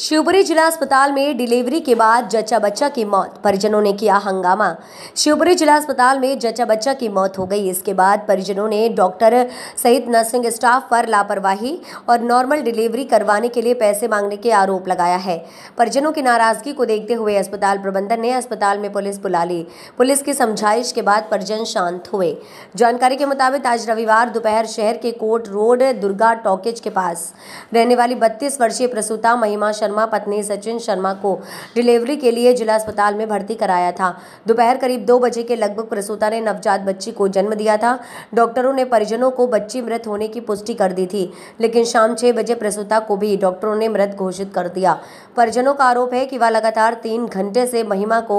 शिवपुरी जिला अस्पताल में डिलीवरी के बाद जच्चा बच्चा की मौत, परिजनों ने किया हंगामा। शिवपुरी जिला अस्पताल में जच्चा बच्चा की मौत हो गई। इसके बाद परिजनों ने डॉक्टर सहित नर्सिंग स्टाफ पर लापरवाही और नॉर्मल डिलीवरी करवाने के लिए पैसे मांगने के आरोप लगाया है। परिजनों की नाराज़गी को देखते हुए अस्पताल प्रबंधन ने अस्पताल में पुलिस बुला ली। पुलिस की समझाइश के बाद परिजन शांत हुए। जानकारी के मुताबिक, आज रविवार दोपहर शहर के कोट रोड दुर्गा टॉकेज के पास रहने वाली बत्तीस वर्षीय प्रसूता महिमा पत्नी सचिन शर्मा को डिलीवरी के लिए जिला अस्पताल में भर्ती कराया था। दोपहर करीब दो बजे के लगभग प्रसूता ने नवजात बच्ची को जन्म दिया था। डॉक्टरों ने परिजनों को बच्ची मृत होने की पुष्टि कर दी थी, लेकिन शाम छह बजे प्रसूता को भी डॉक्टरों ने मृत घोषित कर दिया। परिजनों का आरोप है कि वह लगातार तीन घंटे से महिमा को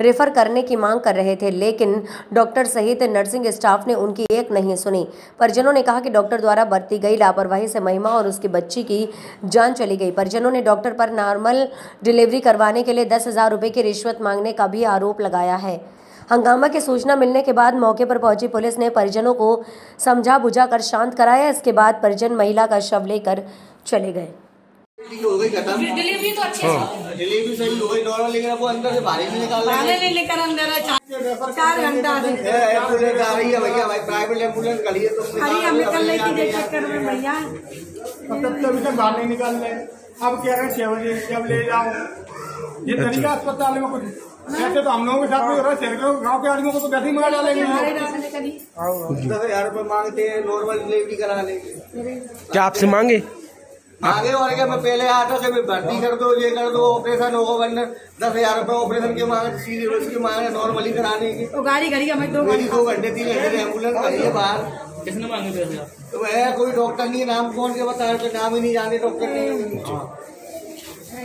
रेफर करने की मांग कर रहे थे, लेकिन डॉक्टर सहित नर्सिंग स्टाफ ने उनकी एक नहीं सुनी। परिजनों ने कहा कि डॉक्टर द्वारा बरती गई लापरवाही से महिमा और उसकी बच्ची की जान चली गई। परिजनों ने डॉक्टर पर नॉर्मल डिलीवरी करवाने के लिए दस हज़ार रुपये की रिश्वत मांगने का भी आरोप लगाया है। हंगामा की सूचना मिलने के बाद मौके पर पहुँची पुलिस ने परिजनों को समझा बुझा कर शांत कराया। इसके बाद परिजन महिला का शव लेकर चले गए। हो डिलीवरी तो अच्छे से डिलीवरी सही हो गई नॉर्मल लेकिन वो अंदर से बाहर ही नहीं निकाल रहे लेकर अंदर है, चार घंटा एंबुलेंस आ रही है भैया भाई प्राइवेट एंबुलेंस खड़ी है तो हम चक्कर में भैया। तब तो अभी तक बाहर नहीं निकाल रहे अब कह रहे हैं छह बजे जब ले जाओ। ये तरीका अस्पताल में कुछ ऐसे तो हम लोगों के साथ भी हो रहा है शहर के गाँव के आदमियों को तो वैसे ही मार डालेंगे। दस हज़ार रूपए मांगते हैं नॉर्मल डिलीवरी करा लेंगे। क्या आपसे मांगे? आगे और क्या मैं पहले आता था भी भर्ती कर दो ये कर दो ऑपरेशन होगा वरना दस हज़ार रुपये ऑपरेशन के मांग सीरियस की है नॉर्मली कराने की। तो गाड़ी घड़ी हमें दो मेरी दो घंटे तीन घंटे की एंबुलेंस खड़ी है बाहर। किसने मांगे पैसे? तो वह कोई डॉक्टर नहीं नाम कौन के बता रहे नाम ही नहीं जाने डॉक्टर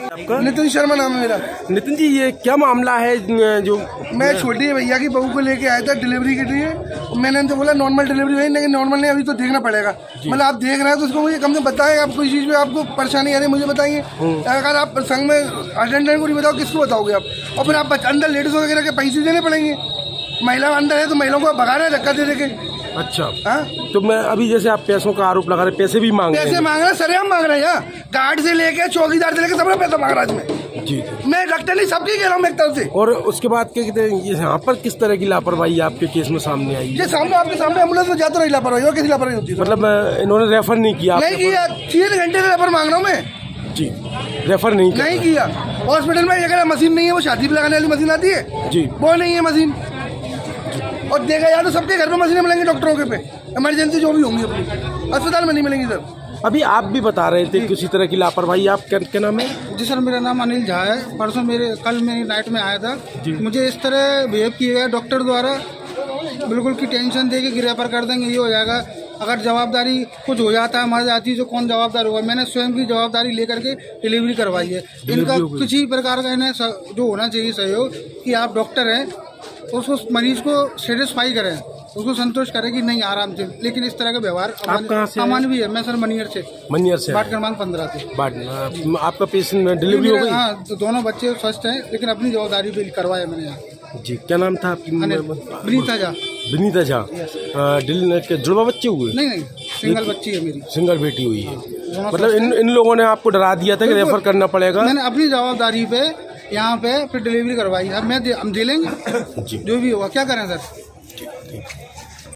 ने नितिन शर्मा नाम है मेरा। नितिन जी ये क्या मामला है जो मैं छोटी भैया की बहू को लेके आया था डिलीवरी के लिए। मैंने उनसे बोला नॉर्मल डिलीवरी हुई लेकिन नॉर्मल नहीं अभी तो देखना पड़ेगा। मतलब आप देख रहे हैं तो उसको मुझे कम से बताएँ आप कोई चीज़ में आपको परेशानी आ रही है मुझे बताइए। अगर आप संघ में अटेंडेंट को नहीं बताओ किसको बताओगे आप? और फिर आप अंदर लेडीज़ वगैरह के पैसे देने पड़ेंगे। महिला अंदर है तो महिलाओं को भगा रहे धक्का दे देके अच्छा। हाँ? तो मैं अभी जैसे आप पैसों का आरोप लगा रहे पैसे भी मांग रहे पैसे मांग रहे हैं सरेआम मांग रहे हैं यहाँ गार्ड से लेके चौकीदार से लेके सबने पैसा मांग रहा है इसमें जी मैं डॉक्टर नहीं सबकी कह रहा हूँ एक तरफ़ से। और उसके बाद क्या कहते हैं यहाँ पर किस तरह की लापरवाही आपके केस में सामने आई? ये सामने आपके सामने एंबुलेंस में जाता रही लापरवाही और किसी लापरवाही होती है? मतलब इन्होंने रेफर नहीं किया नहीं किया तीन घंटे से रेफर मांग रहा हूँ मैं। जी रेफर नहीं किया। नहीं किया। हॉस्पिटल में ये मशीन नहीं है वो शादी पे लगाने वाली मशीन आती है। जी। वो नहीं है मशीन। और देखा जाए तो सबके घर में मशीनें मिलेंगी डॉक्टरों के पे। इमरजेंसी जो भी होंगी अपनी। अस्पताल में नहीं मिलेंगी सर। अभी आप भी बता रहे थे किसी तरह की लापरवाही। आप क्या, क्या नाम है? जी सर मेरा नाम अनिल झा है। परसों मेरे कल मेरी नाइट में आया था। मुझे इस तरह बिहेव किया गया डॉक्टर द्वारा। बिल्कुल की टेंशन दे के रेफर कर देंगे ये हो जाएगा। अगर जवाबदारी कुछ हो जाता है मर जाती है तो कौन जवाबदार होगा? मैंने स्वयं की जवाबदारी लेकर के डिलीवरी करवाई है। इनका किसी प्रकार का इन्हें जो होना चाहिए सहयोग कि आप डॉक्टर हैं तो उसको मरीज़ को सेटिस्फाई करें। उसको संतोष करें कि नहीं आराम से। लेकिन इस तरह का व्यवहार अमान्य- कहाँ से हैं? अमान्य भी है। मैं सर मनियर से। मनियर से वार्ड क्रमांक पंद्रह से। बाट आपका पेशेंट डिलीवरी हो गई? हाँ तो दोनों बच्चे स्वस्थ हैं लेकिन अपनी जवाबदारी भी करवाया मैंने यहाँ। जी क्या नाम था आपकी? विनीता झा। विनीता झा। जुड़वा बच्चे हुए? नहीं नहीं सिंगल बच्ची है मेरी। सिंगल बेटी हुई है। मतलब इन इन लोगों ने आपको डरा दिया था कि रेफर करना पड़ेगा? मैंने अपनी जवाबदारी पे यहाँ पे फिर डिलीवरी करवाई। अब मैं हम दे लेंगे जो भी होगा। क्या करें सर? ठीक।